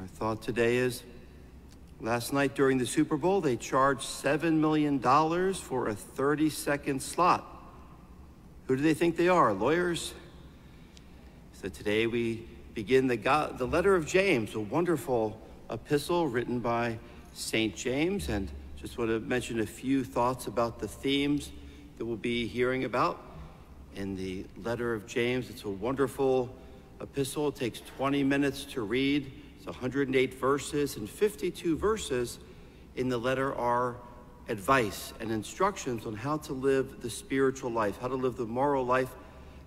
Our thought today is last night during the Super Bowl, they charged $7 million for a 30 second slot. Who do they think they are? Lawyers? So today we begin the, God, the letter of James, a wonderful epistle written by St. James. And just want to mention a few thoughts about the themes that we'll be hearing about in the letter of James. It's a wonderful epistle. It takes 20 minutes to read. It's 108 verses, and 52 verses in the letter are advice and instructions on how to live the spiritual life, how to live the moral life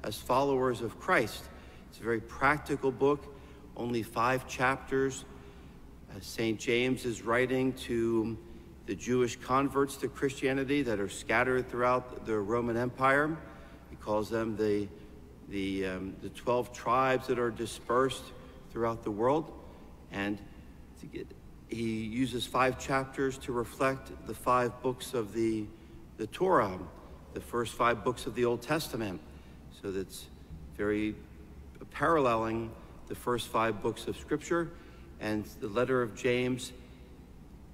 as followers of Christ. It's a very practical book, only five chapters. Uh, St. James is writing to the Jewish converts to Christianity that are scattered throughout the Roman Empire. He calls them the, the, um, the 12 tribes that are dispersed throughout the world. And get, he uses five chapters to reflect the five books of the, the Torah, the first five books of the Old Testament. So that's very paralleling the first five books of Scripture. And the letter of James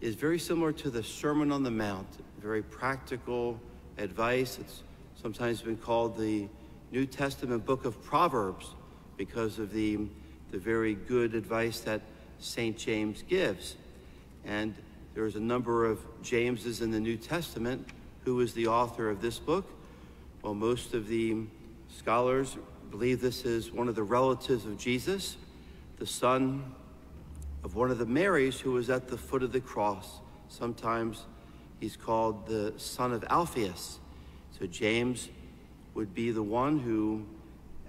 is very similar to the Sermon on the Mount, very practical advice. It's sometimes been called the New Testament book of Proverbs because of the, the very good advice that St. James gives. And there's a number of Jameses in the New Testament. Who is the author of this book? Well, most of the scholars believe this is one of the relatives of Jesus, the son of one of the Marys who was at the foot of the cross. Sometimes he's called the son of Alphaeus. So James would be the one who,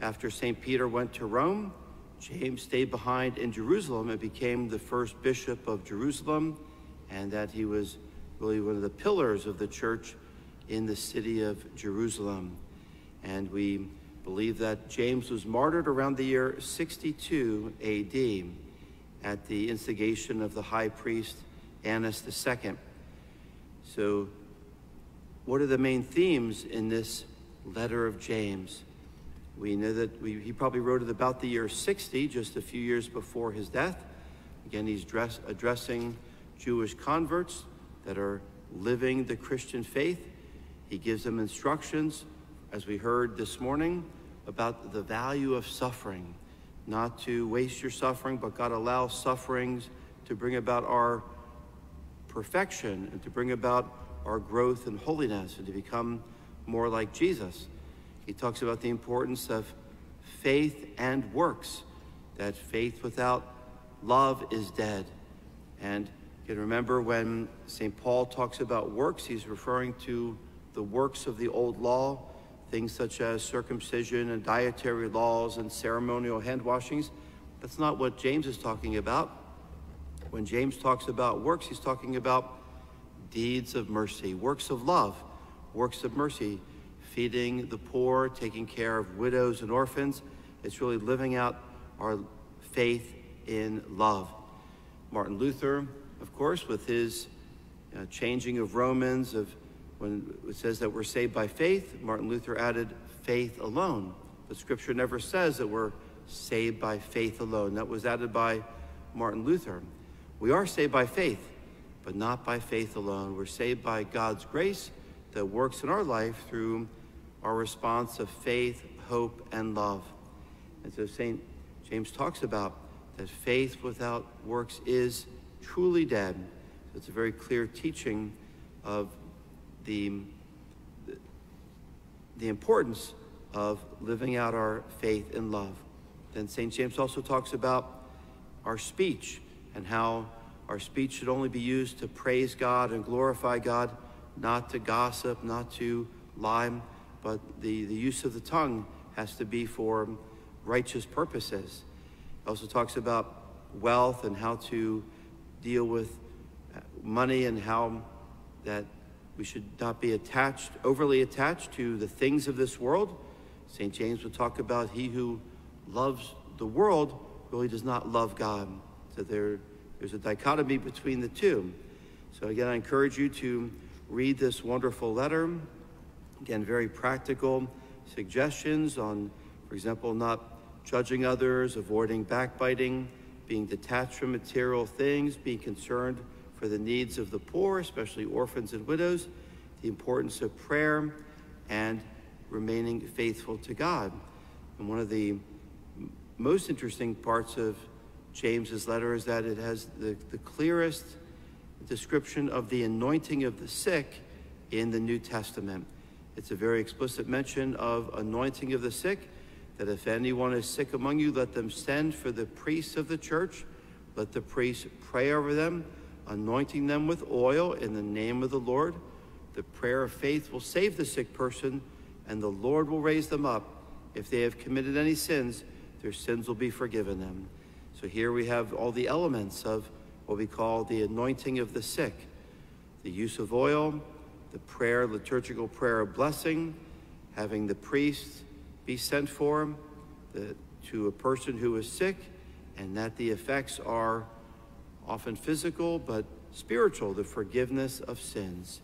after St. Peter went to Rome, James stayed behind in Jerusalem and became the first bishop of Jerusalem, and that he was really one of the pillars of the church in the city of Jerusalem. And we believe that James was martyred around the year 62 AD at the instigation of the high priest Annas II. So, what are the main themes in this letter of James? We know that we, he probably wrote it about the year 60, just a few years before his death. Again, he's dress, addressing Jewish converts that are living the Christian faith. He gives them instructions, as we heard this morning, about the value of suffering, not to waste your suffering, but God allows sufferings to bring about our perfection and to bring about our growth and holiness and to become more like Jesus. He talks about the importance of faith and works, that faith without love is dead. And you can remember when St. Paul talks about works, he's referring to the works of the old law, things such as circumcision and dietary laws and ceremonial hand washings. That's not what James is talking about. When James talks about works, he's talking about deeds of mercy, works of love, works of mercy feeding the poor, taking care of widows and orphans. It's really living out our faith in love. Martin Luther, of course, with his uh, changing of Romans, of when it says that we're saved by faith, Martin Luther added faith alone. But Scripture never says that we're saved by faith alone. That was added by Martin Luther. We are saved by faith, but not by faith alone. We're saved by God's grace that works in our life through our response of faith, hope, and love. And so St. James talks about that faith without works is truly dead. So it's a very clear teaching of the, the importance of living out our faith in love. Then St. James also talks about our speech and how our speech should only be used to praise God and glorify God, not to gossip, not to lie but the, the use of the tongue has to be for righteous purposes. It also talks about wealth and how to deal with uh, money and how that we should not be attached, overly attached to the things of this world. St. James would talk about he who loves the world really does not love God. So there, there's a dichotomy between the two. So again, I encourage you to read this wonderful letter. Again, very practical suggestions on, for example, not judging others, avoiding backbiting, being detached from material things, being concerned for the needs of the poor, especially orphans and widows, the importance of prayer, and remaining faithful to God. And one of the most interesting parts of James's letter is that it has the, the clearest description of the anointing of the sick in the New Testament. It's a very explicit mention of anointing of the sick, that if anyone is sick among you, let them send for the priests of the church. Let the priests pray over them, anointing them with oil in the name of the Lord. The prayer of faith will save the sick person, and the Lord will raise them up. If they have committed any sins, their sins will be forgiven them. So here we have all the elements of what we call the anointing of the sick the use of oil, the prayer, liturgical prayer of blessing, having the priest be sent for the, to a person who is sick, and that the effects are often physical but spiritual, the forgiveness of sins.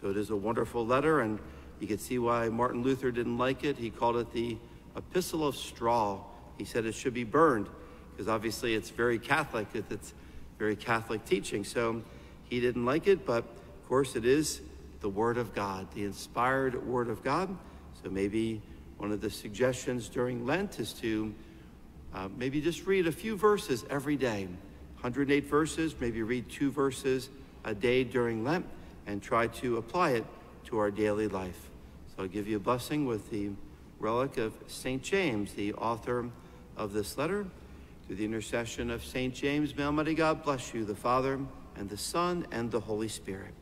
So it is a wonderful letter, and you can see why Martin Luther didn't like it. He called it the Epistle of Straw. He said it should be burned because obviously it's very Catholic. It's very Catholic teaching. So he didn't like it, but of course it is the Word of God, the inspired Word of God. So maybe one of the suggestions during Lent is to uh, maybe just read a few verses every day 108 verses, maybe read two verses a day during Lent and try to apply it to our daily life. So I'll give you a blessing with the relic of St. James, the author of this letter. Through the intercession of St. James, may Almighty God bless you, the Father, and the Son, and the Holy Spirit.